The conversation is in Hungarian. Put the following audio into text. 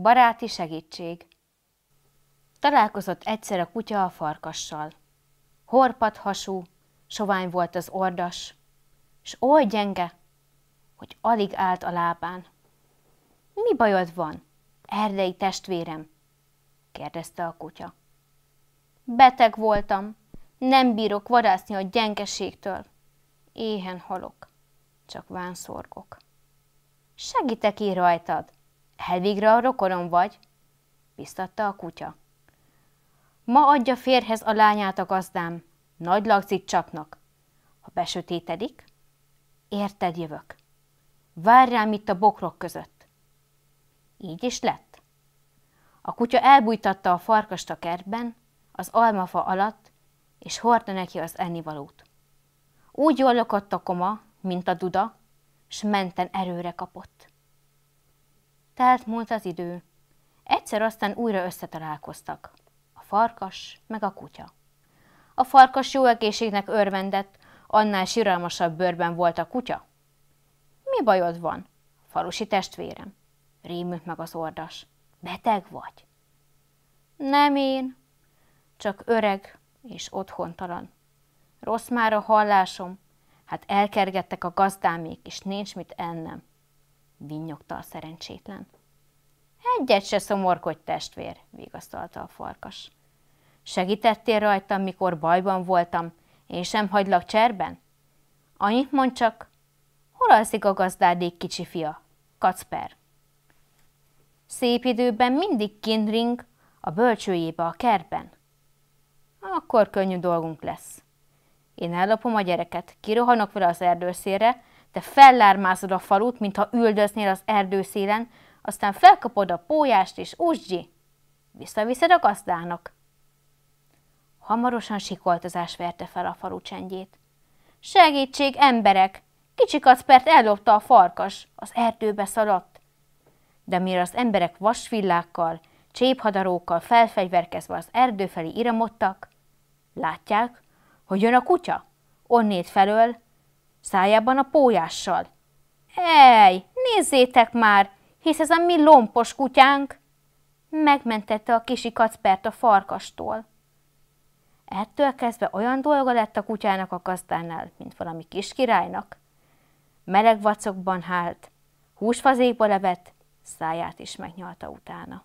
Baráti segítség. Találkozott egyszer a kutya a farkassal. Horpat hasú, sovány volt az ordas, s oly gyenge, hogy alig állt a lábán. Mi bajod van, erdei testvérem? kérdezte a kutya. Beteg voltam, nem bírok vadászni a gyengeségtől. Éhen halok, csak vánszorgok. Segítek én rajtad, elvégre a rokonom vagy, biztatta a kutya. Ma adja férhez a lányát a gazdám, nagy lagzit csapnak. Ha besötétedik, érted jövök. Várj rám itt a bokrok között. Így is lett. A kutya elbújtatta a farkast a kertben, az almafa alatt, és hordta neki az ennivalót. Úgy jól lökött a koma, mint a duda, s menten erőre kapott. Telt múlt az idő. Egyszer aztán újra összetalálkoztak. A farkas meg a kutya. A farkas jó egészségnek örvendett, annál siralmasabb bőrben volt a kutya. Mi bajod van? Falusi testvérem. Rémült meg az ordas. Beteg vagy? Nem én, csak öreg és otthontalan. Rossz már a hallásom, hát elkergettek a gazdámék, és nincs mit ennem, vinnyogta a szerencsétlen. Egyet se szomorkodj, testvér, vigasztalta a farkas. Segítettél rajtam, mikor bajban voltam, én sem hagylak cserben? Annyit mond csak, hol alszik a gazdádék kicsi fia? Kacper. Szép időben mindig kinring a bölcsőjébe a kertben. Akkor könnyű dolgunk lesz. Én ellopom a gyereket, kirohanok vele az erdőszélre, te fellármázod a falut, mintha üldöznél az erdőszélen, aztán felkapod a pójást és úsgyi. Visszaviszed a gazdának. Hamarosan sikoltozás verte fel a falu csendjét. Segítség, emberek! Kicsi Kacpert ellopta a farkas, az erdőbe szaladt. De mire az emberek vasvillákkal, cséphadarókkal felfegyverkezve az erdő felé iramodtak, látják, hogy jön a kutya, onnét felől, szájában a pójással. Ej, nézzétek már, hisz ez a mi lompos kutyánk! Megmentette a kisi Kacpert a farkastól. Ettől kezdve olyan dolga lett a kutyának a gazdánál, mint valami kis királynak. Meleg vacokban hált, húsfazékba levett, száját is megnyalta utána.